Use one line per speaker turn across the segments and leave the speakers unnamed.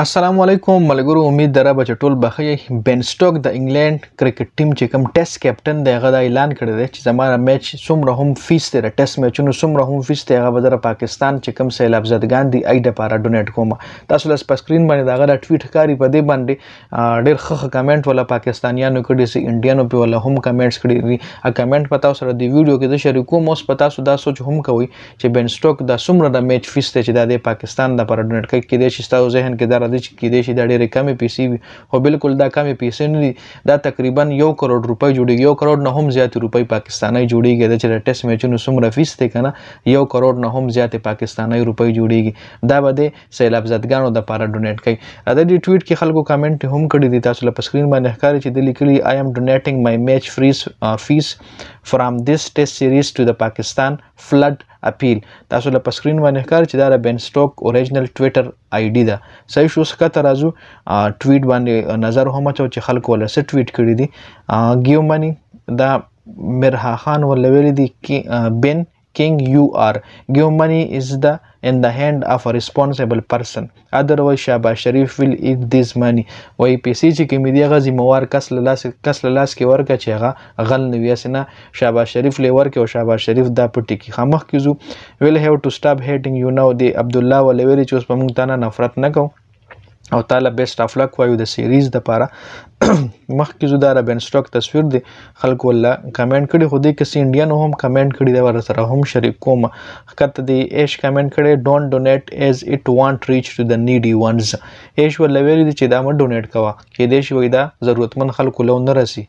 السلام علیکم ملګرو امید دره بچ ټول بخی بن سټوک د انګلند کرکټ ټیم چې کوم ټیسټ کیپټن دی هغه دا اعلان کړی دی چې زماره میچ څومره هم فیس دی د ټیسټ میچونو څومره هم فیس دی هغه بدر پاکستان چې کوم سیلاب زدګان دی اې د پاره ډونیټ کوم تاسو لس په سکرین باندې دا غره ټویټ کاری په دې باندې ډیر خخ کمنټ ولا پاکستانیانو کړي سي انډیانو په ولا هم کمنټس کړي دي ا کمنټ پتا سره دی ویډیو کې د شریکو موس پتا سو دا سوچ هم کوي چې بن سټوک دا څومره د میچ فیس دی چې دا د پاکستان د پر ډونیټ کوي کې دی چې تاسو ذهن کې دا راځي چې کې دی چې دا ډېرې کمې پیسې وي خو بالکل دا کمې پیسې نه دي دا تقریبا یو کروڑ روپۍ جوړیږي یو کروڑ نه هم زیات روپۍ پاکستاني جوړیږي دا چې د ټیسټ میچونو څومره فیس دی کنه یو کروڑ نه هم زیات پاکستاني روپۍ جوړیږي دا به د سیلاب زدګانو د پر ډونیټ کوي دا د ټویټ کې خلکو کمنټ هم کړی دی تاسو له سکرین باندې ښکاري چې د لیکلي آی ایم ډونیټینګ مای میچ فریز فیس فرام دیس ټیسټ سیریز ټو د پاکستان فلډ اپیل تاسو له په سکرین باندې ښکار چې دا د بن سټوک اوریجنل ټویټر آی ډی ده صحیح شو څخه تر ازو ټویټ باندې نظر هم اچو چې خلکو ولا څه ټویټ کړی دي ګیو منی دا مرها خان ولویل دي کې بن کینګ یو آر ګیو منی از دا ان د هند اف ا ریسپانسیبل پرسن ادروایز شهباز شریف ویل ایټ دیز مانی وای پیسې چې کې مې دی هغه ذمہوار کس له لاس کس له لاس کې ورکه چې هغه غل نه ویاس نه شهباز شریف له ورکه او شهباز شریف دا پټی کې خامخ کیزو ویل هیو ټو سټاپ هیټینګ یو نو دی عبد الله ولویری چې اوس په مونږ تانه نفرت نه کو او تعالی بیسټ اف لک وایو د سیریز د پاره مخکې زو دا ربن سټاک تصویر دی خلکو ولا کمنټ کړي خو دې کسي انډین هم کمنټ کړي دا ور سره هم شریک کوم کته دی ایش کمنټ کړي ډونټ ډونیټ ایز اټ وانټ ریچ ټو د نیډي وانز ایش ول ویل دي چې دا مو ډونیټ کوا کې دې شوی دا ضرورتمن خلکو لو نه رسی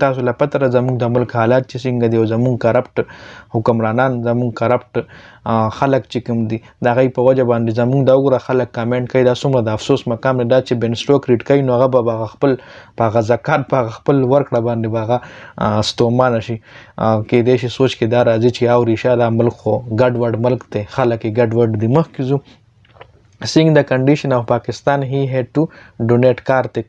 تاسو لا پته را زموږ د ملک حالات چې څنګه دی او زموږ کرپټ حکمرانان زموږ کرپټ خلک چې کوم دي د هغه په وجه باندې زمونږ دا وګوره خلک کمنټ کوي دا څومره د افسوس مقام دی دا چې بن سټوک ریډ کوي نو هغه به خپل په هغه زکات په خپل ورکړه باندې باغه ستومانه شي کې دې شي سوچ کې دا راځي چې او ریشه دا ملک خو ګډ وډ ملک ته خلک ګډ وډ دي مخ کیږي seeing the condition of Pakistan he had to donate Karthik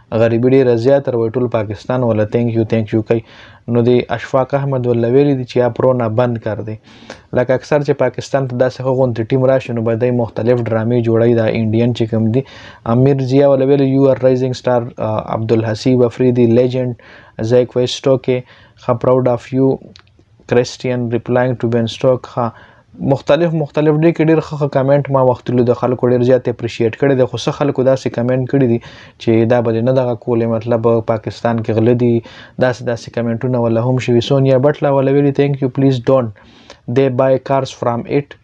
غریبی ډیره زیات روي ټول پاکستان ولا ثانک یو ثانک یو کوي نو دی اشفاق احمد ول ویلي دي چې یا پرونا بند کړ دی لکه اکثر چې پاکستان ته داسې خو غونډه ټیم راشي نو باید مختلف ډرامې جوړي دا انډین چې کوم دي امیر ضیا ول ویلي یو ار رایزینګ سٹار عبدالحسیب افریدی لیجند زیک ویسټو کې خپراوډ اف یو کریسټین ریپلاینګ ټو بن سټوک ها مختلف مختلف ډیر کې ډیر ښه کمنټ ما وختلو د خلکو ډیر زیات اپریشیټ کړي د خو څه خلکو داسې کمنټ کړي دي چې دا به نه دغه کولې مطلب پاکستان کې غل دي داسې داسې کمنټونه ولا هم شوي سونیا بټلا ولا ویلي ثانک یو پلیز ډونټ دے بای کارز فرام اټ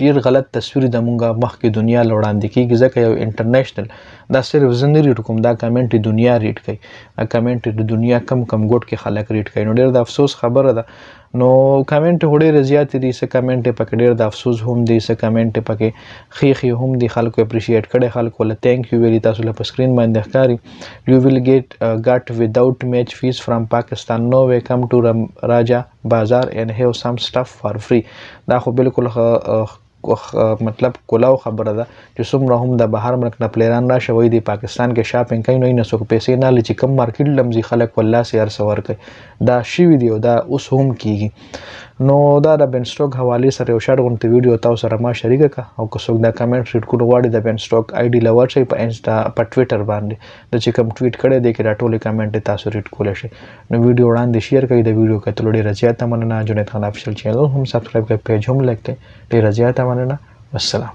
ډیر غلط تصویر د مونږه مخکې دنیا لوړاندې کیږي ځکه یو انټرنیشنل دا صرف زه نه ریډ کوم دا کمنټ دنیا ریډ کوي دا کمنټ د دنیا کم کم ګوټ کې خلک ریډ کوي نو ډیر د افسوس خبره ده نو کمنټ هډې رضیات دي سه کمنټ پکې ډیر د افسوس هم دي سه کمنټ پکې خيخي هم دي خلکو اپریشیټ کړي خلکو له ثانک یو ویلي تاسو له سکرین باندې ښکاری یو ویل ګیټ ګټ وداوت میچ فیس فرام پاکستان نو وی کم ټو راجا بازار and have some stuff for free دا خو بالکل مطلب کولاو خبره ده چې څومره هم د بهر ملک نه پلیران راشه وای دی پاکستان کې شاپینګ کوي نو نه څوک پیسې نه لچې کم مارکیټ لمزي خلک والله سي هر څور کوي دا شی دی او دا اوس هم کیږي نو دا د بن سټوک حواله سره یو شارټ غونته ویډیو تاسو سره ما شریک کا او که څوک دا کمنټ ریډ کول غواړي د بن سټوک آی ډی لور شي په انستا په ټوئیټر باندې د چې کوم ټوئیټ کړي دی کې دا ټوله کمنټ تاسو ریډ کول شي نو ویډیو وړاندې شیر کړئ د ویډیو کتلو ډیره زیاته مننه جنید خان افیشل چینل هم سبسکرایب کړئ پیج هم لایک کړئ ډیره زیاته مننه والسلام